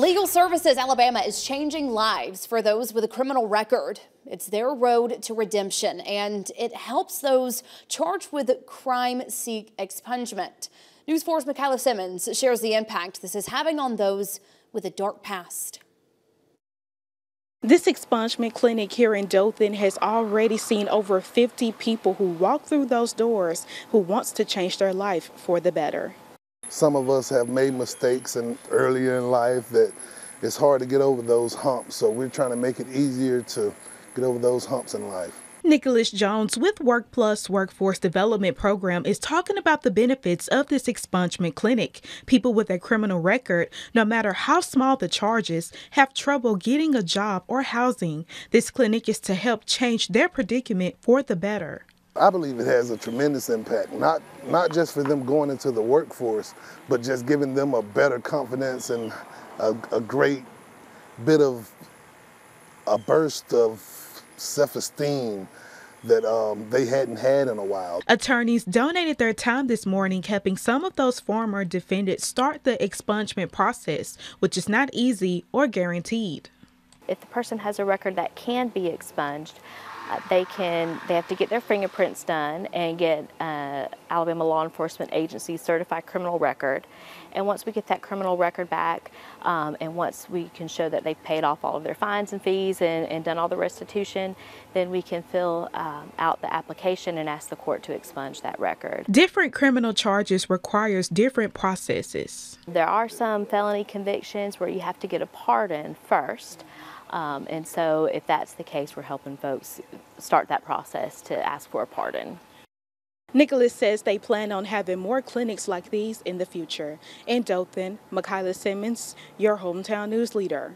Legal Services Alabama is changing lives for those with a criminal record. It's their road to redemption, and it helps those charged with crime seek expungement. News 4's Michaela Simmons shares the impact this is having on those with a dark past. This expungement clinic here in Dothan has already seen over 50 people who walk through those doors who wants to change their life for the better. Some of us have made mistakes and earlier in life that it's hard to get over those humps. So we're trying to make it easier to get over those humps in life. Nicholas Jones with WorkPlus Workforce Development Program is talking about the benefits of this expungement clinic. People with a criminal record, no matter how small the charges, have trouble getting a job or housing. This clinic is to help change their predicament for the better. I believe it has a tremendous impact, not, not just for them going into the workforce, but just giving them a better confidence and a, a great bit of a burst of self-esteem that um, they hadn't had in a while. Attorneys donated their time this morning helping some of those former defendants start the expungement process, which is not easy or guaranteed. If the person has a record that can be expunged, they can they have to get their fingerprints done and get uh, Alabama Law Enforcement Agency certified criminal record. And once we get that criminal record back, um, and once we can show that they've paid off all of their fines and fees and, and done all the restitution, then we can fill um, out the application and ask the court to expunge that record. Different criminal charges requires different processes. There are some felony convictions where you have to get a pardon first. Um, and so if that's the case, we're helping folks start that process to ask for a pardon. Nicholas says they plan on having more clinics like these in the future. In Dothan, Michaela Simmons, your hometown news leader.